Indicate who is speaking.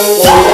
Speaker 1: Oh,